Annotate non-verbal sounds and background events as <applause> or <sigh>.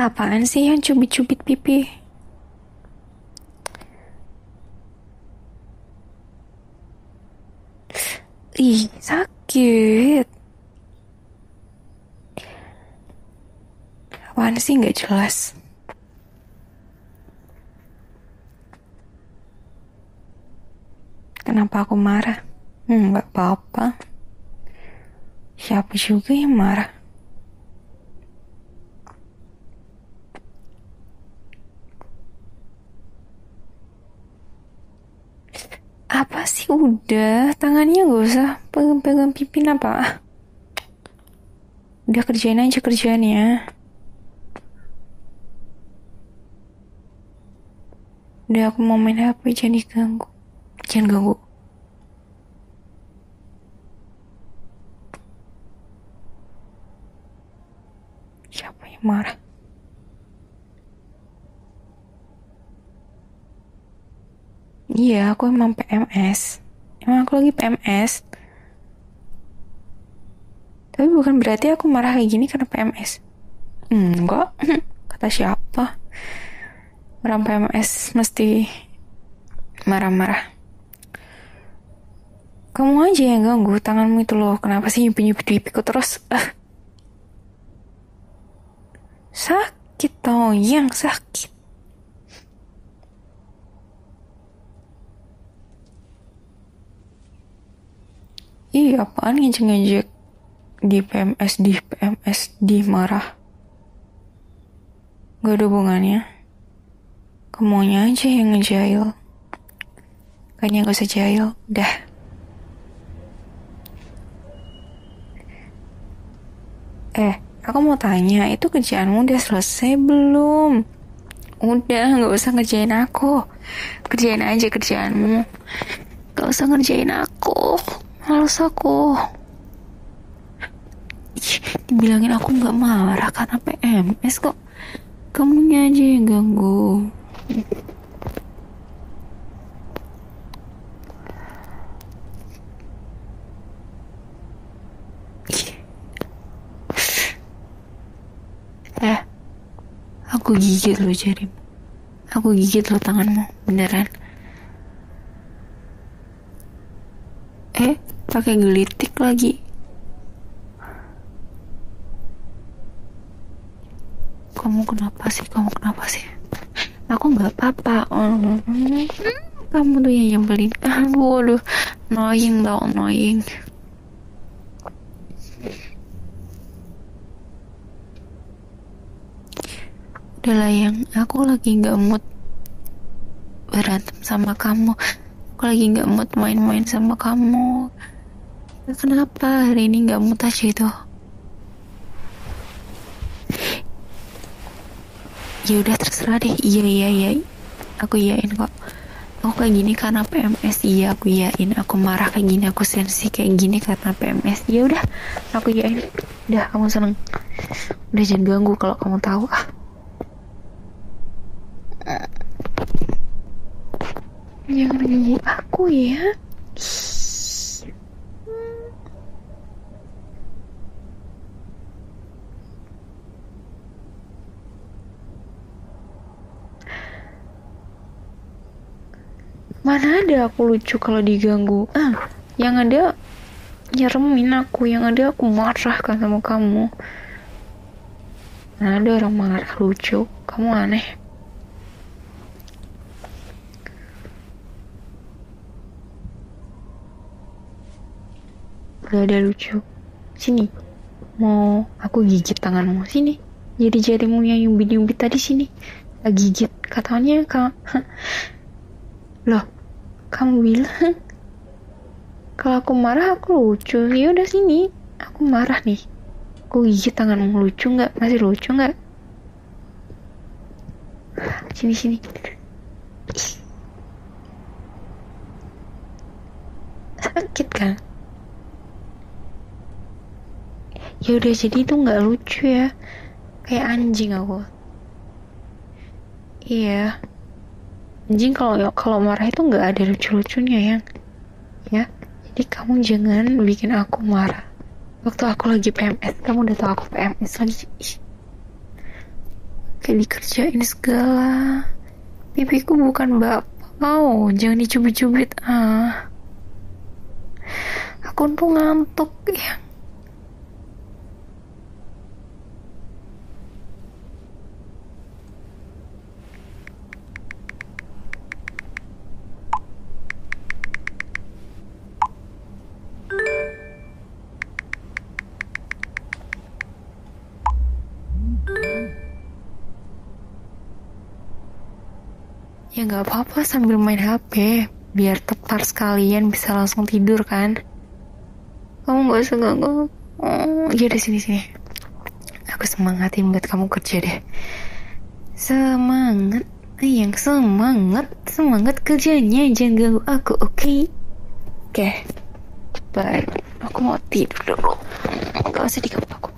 Apaan sih yang cubit-cubit pipi? Ih, sakit. Apaan sih nggak jelas? Kenapa aku marah? Hmm, nggak apa-apa. Siapa juga yang marah? Apa sih udah tangannya gak usah pegang-pegang pipin apa? Udah kerjain aja kerjaannya. Udah aku mau main HP jangan diganggu. Jangan ganggu. Siapa yang marah? Iya, aku emang PMS. Emang aku lagi PMS. Tapi bukan berarti aku marah kayak gini karena PMS. Enggak. <laughs> Kata siapa? Orang PMS mesti marah-marah. Kamu aja yang ganggu tanganmu itu loh. Kenapa sih nyupin-nyupin pipiku terus? <laughs> Sakit tau, yang sakit. Iya, apaan ngejek-ngejek di PMS, di PMS, di marah. Gak ada hubungannya. Kemuanya aja yang ngejail. Kayaknya gak usah jail, udah. Eh, aku mau tanya, itu kerjaanmu udah selesai belum? Udah, gak usah ngerjain aku. Kerjain aja kerjaanmu. Gak usah ngerjain aku. Males aku. Dibilangin aku nggak marah karena PMS kok. Kamunya aja yang ganggu. Eh, aku gigit lo jarimu. Aku gigit lo tanganmu, beneran. Eh, pakai gelitik lagi. Kamu kenapa sih? Kamu kenapa sih? Aku nggak apa-apa. Hmm, Kamu tuh yang nyebelin. Aduh, aduh. Annoying tau, annoying. Udahlah yang aku lagi nggak mood berantem sama kamu aku lagi nggak mood main-main sama kamu. Kenapa hari ini nggak mood aja itu? Ya udah terserah deh. Iya iya iya. Aku iyain kok. Aku kayak gini karena PMS iya aku iyain. Aku marah kayak gini aku sensi kayak gini karena PMS ya udah aku iyain. Udah kamu seneng. Udah jangan ganggu kalau kamu tahu. Ah Jangan ganggu aku ya. Mana ada aku lucu kalau diganggu? Ah, yang ada nyeremin aku, yang ada aku marah kan sama kamu. Mana ada orang marah lucu? Kamu aneh. Gak ada lucu. Sini. Mau aku gigit tanganmu. Sini. Jadi jarimu yang nyubit-nyubit tadi sini. Gigit. Katanya kak. <laughs> Loh. Kamu bilang. <laughs> Kalau aku marah aku lucu. Ya udah sini. Aku marah nih. Aku gigit tanganmu lucu nggak? Masih lucu nggak? Sini sini. Sakit kan? Ya udah jadi itu nggak lucu ya kayak anjing aku iya anjing kalau kalau marah itu nggak ada lucu-lucunya ya ya jadi kamu jangan bikin aku marah waktu aku lagi PMS kamu udah tahu aku PMS lagi Ih. pakai dikerjain segala. Pipiku bukan bapak. Oh, jangan dicubit-cubit. Ah. Aku tuh ngantuk ya. Ya nggak apa-apa sambil main HP, biar tepat sekalian bisa langsung tidur kan. Kamu nggak usah ganggu. Oh, ya di sini sini. Aku semangatin buat kamu kerja deh. Semangat, yang semangat, semangat kerjanya jangan ganggu aku, oke? Okay? Oke, okay. bye. Aku mau tidur dulu. Gak usah diganggu.